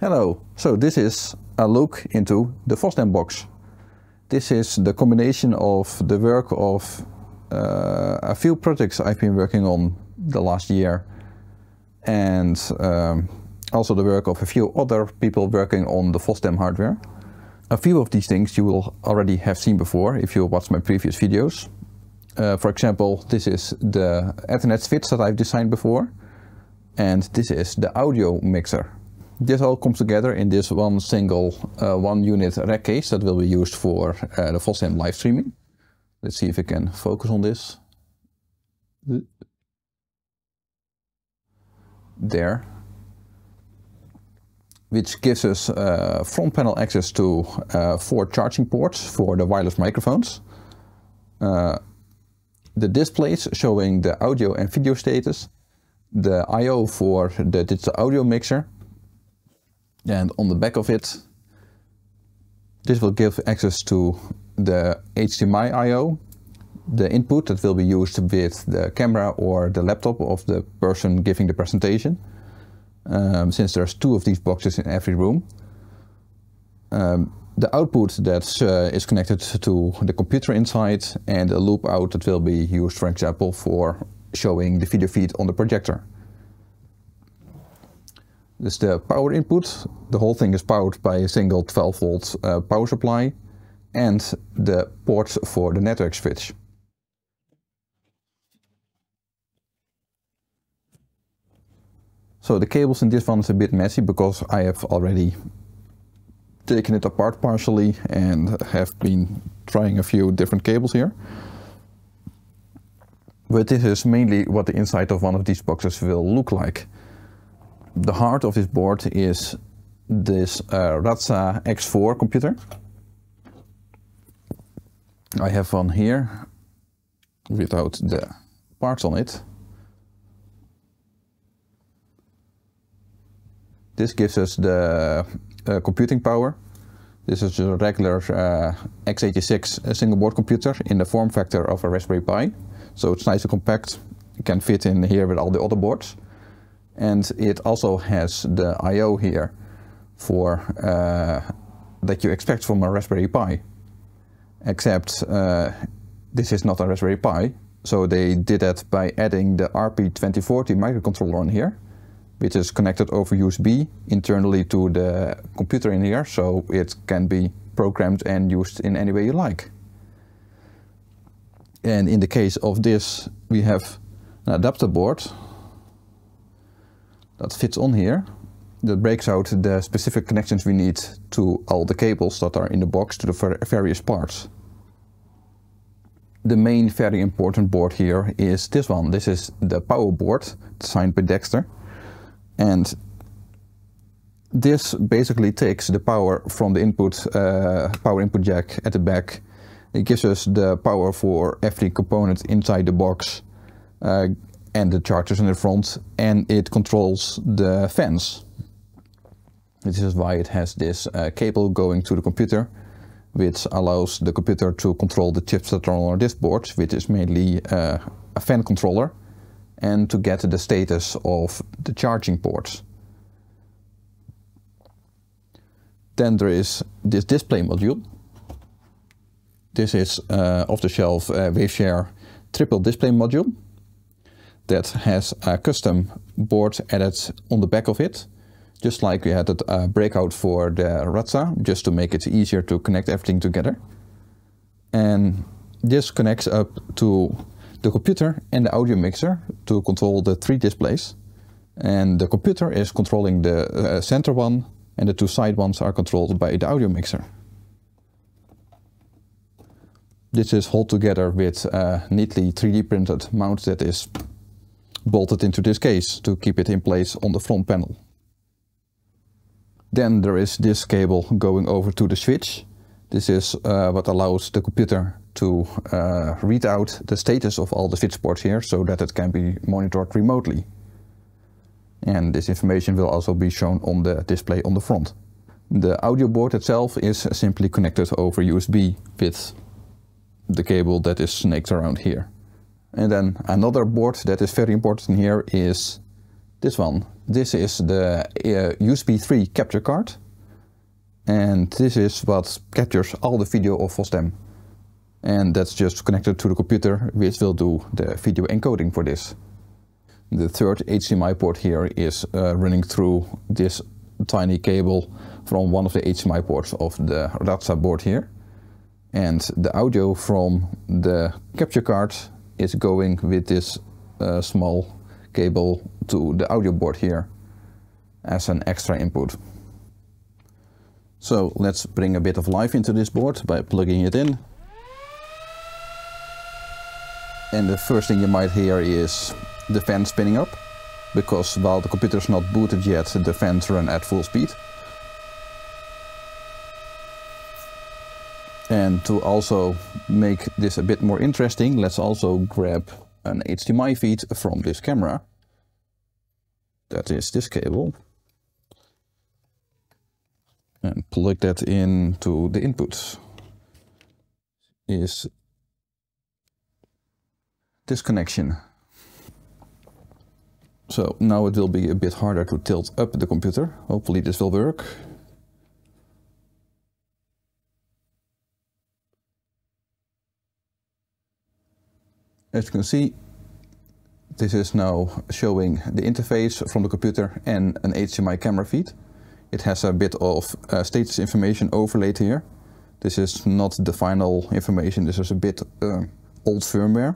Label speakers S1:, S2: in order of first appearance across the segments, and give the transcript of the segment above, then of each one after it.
S1: Hello, so this is a look into the FOSDEM box. This is the combination of the work of uh, a few projects I've been working on the last year and um, also the work of a few other people working on the FOSDEM hardware. A few of these things you will already have seen before if you watched my previous videos. Uh, for example, this is the Ethernet switch that I've designed before and this is the audio mixer this all comes together in this one single uh, one unit rack case that will be used for uh, the FOSDEM live streaming. Let's see if we can focus on this. There. Which gives us uh, front panel access to uh, four charging ports for the wireless microphones. Uh, the displays showing the audio and video status. The I.O. for the digital audio mixer and on the back of it, this will give access to the HDMI I.O., the input that will be used with the camera or the laptop of the person giving the presentation, um, since there's two of these boxes in every room. Um, the output that uh, is connected to the computer inside and a loop out that will be used, for example, for showing the video feed on the projector. Is the power input. The whole thing is powered by a single 12 volt uh, power supply and the ports for the network switch. So the cables in this one is a bit messy because I have already taken it apart partially and have been trying a few different cables here. But this is mainly what the inside of one of these boxes will look like the heart of this board is this uh, Radxa X4 computer. I have one here without the parts on it. This gives us the uh, computing power. This is a regular uh, x86 single board computer in the form factor of a Raspberry Pi. So it's nice and compact. It can fit in here with all the other boards and it also has the I.O. here for uh, that you expect from a Raspberry Pi except uh, this is not a Raspberry Pi so they did that by adding the RP2040 microcontroller on here which is connected over USB internally to the computer in here so it can be programmed and used in any way you like. And in the case of this we have an adapter board that fits on here that breaks out the specific connections we need to all the cables that are in the box to the various parts. The main very important board here is this one. This is the power board designed by Dexter. And this basically takes the power from the input uh, power input jack at the back. It gives us the power for every component inside the box, uh, and the chargers in the front and it controls the fans. This is why it has this uh, cable going to the computer which allows the computer to control the chips that are on this board which is mainly uh, a fan controller and to get the status of the charging ports. Then there is this display module. This is uh, off-the-shelf uh, Waveshare triple display module that has a custom board added on the back of it, just like we had a uh, breakout for the Radxa, just to make it easier to connect everything together. And this connects up to the computer and the audio mixer to control the three displays. And the computer is controlling the uh, center one, and the two side ones are controlled by the audio mixer. This is held together with a neatly 3D printed mount that is bolted into this case to keep it in place on the front panel. Then there is this cable going over to the switch. This is uh, what allows the computer to uh, read out the status of all the switch ports here so that it can be monitored remotely. And this information will also be shown on the display on the front. The audio board itself is simply connected over USB with the cable that is snaked around here. And then another board that is very important here is this one. This is the uh, USB 3 capture card. And this is what captures all the video of FOSDEM. And that's just connected to the computer, which will do the video encoding for this. The third HDMI port here is uh, running through this tiny cable from one of the HDMI ports of the Radxa board here. And the audio from the capture card is going with this uh, small cable to the audio board here as an extra input. So let's bring a bit of life into this board by plugging it in. And the first thing you might hear is the fan spinning up, because while the computer is not booted yet, the fans run at full speed. And to also make this a bit more interesting, let's also grab an HDMI feed from this camera. That is this cable. And plug that into the input. Is this connection. So now it will be a bit harder to tilt up the computer. Hopefully this will work. As you can see, this is now showing the interface from the computer and an HDMI camera feed. It has a bit of uh, status information overlaid here. This is not the final information, this is a bit uh, old firmware.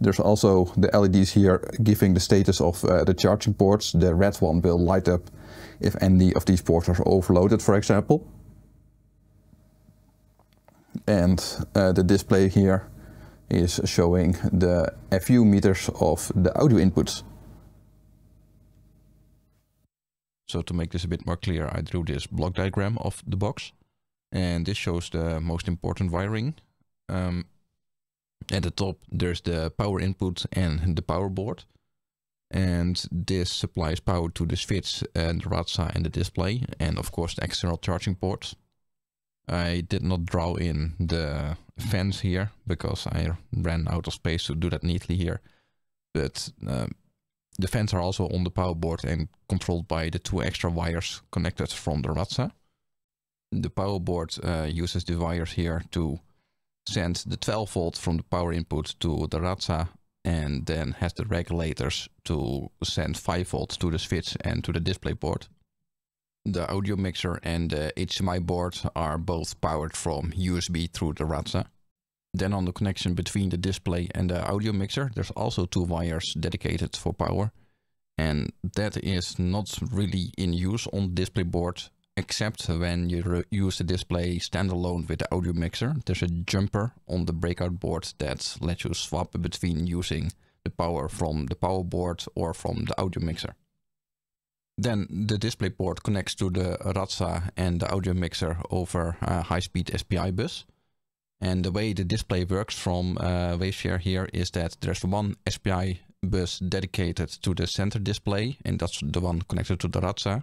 S1: There's also the LEDs here giving the status of uh, the charging ports. The red one will light up if any of these ports are overloaded, for example. And uh, the display here is showing the a few meters of the audio inputs.
S2: So to make this a bit more clear, I drew this block diagram of the box. And this shows the most important wiring. Um, at the top, there's the power input and the power board. And this supplies power to the switch and the Radxa and the display. And of course the external charging ports. I did not draw in the fans here because I ran out of space to do that neatly here. But uh, the fans are also on the power board and controlled by the two extra wires connected from the Radxa. The power board uh, uses the wires here to send the 12 volt from the power input to the Radxa and then has the regulators to send 5 volts to the switch and to the display board. The audio mixer and the HDMI board are both powered from USB through the Radxa. Then on the connection between the display and the audio mixer, there's also two wires dedicated for power. And that is not really in use on display board, except when you use the display standalone with the audio mixer. There's a jumper on the breakout board that lets you swap between using the power from the power board or from the audio mixer. Then the display port connects to the Radxa and the audio mixer over a high-speed SPI bus. And the way the display works from uh, Waveshare here is that there's one SPI bus dedicated to the center display, and that's the one connected to the Radxa.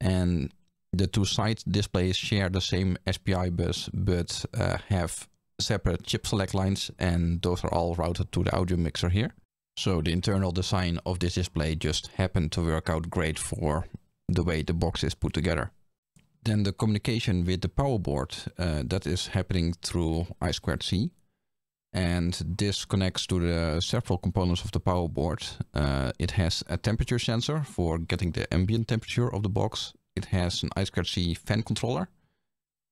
S2: And the two side displays share the same SPI bus, but uh, have separate chip select lines, and those are all routed to the audio mixer here. So the internal design of this display just happened to work out great for the way the box is put together. Then the communication with the power board, uh, that is happening through I2C. And this connects to the several components of the power board. Uh, it has a temperature sensor for getting the ambient temperature of the box. It has an I2C fan controller.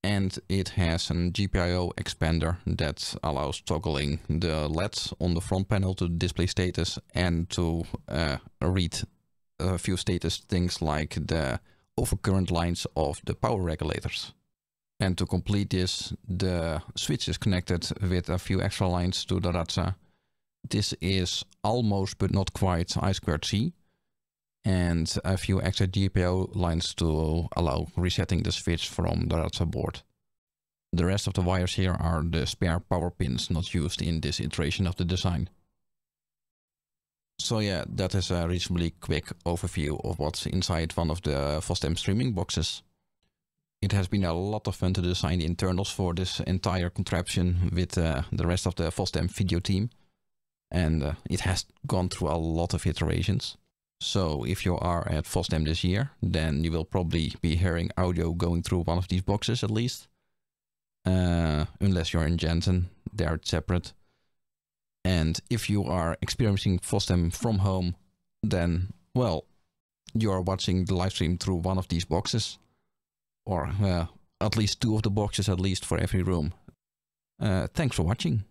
S2: And it has an GPIO expander that allows toggling the LEDs on the front panel to display status and to uh, read a few status things like the overcurrent lines of the power regulators. And to complete this, the switch is connected with a few extra lines to the Radxa. This is almost but not quite I2C. And a few extra GPIO lines to allow resetting the switch from the Radxa board. The rest of the wires here are the spare power pins not used in this iteration of the design. So yeah, that is a reasonably quick overview of what's inside one of the FOSDEM streaming boxes. It has been a lot of fun to design the internals for this entire contraption with uh, the rest of the FOSDEM video team. and uh, it has gone through a lot of iterations. So if you are at FOSDEM this year, then you will probably be hearing audio going through one of these boxes at least. Uh, unless you're in Janson, they are separate. And if you are experiencing FOSDEM from home, then, well, you are watching the live stream through one of these boxes. Or uh, at least two of the boxes at least for every room. Uh, thanks for watching.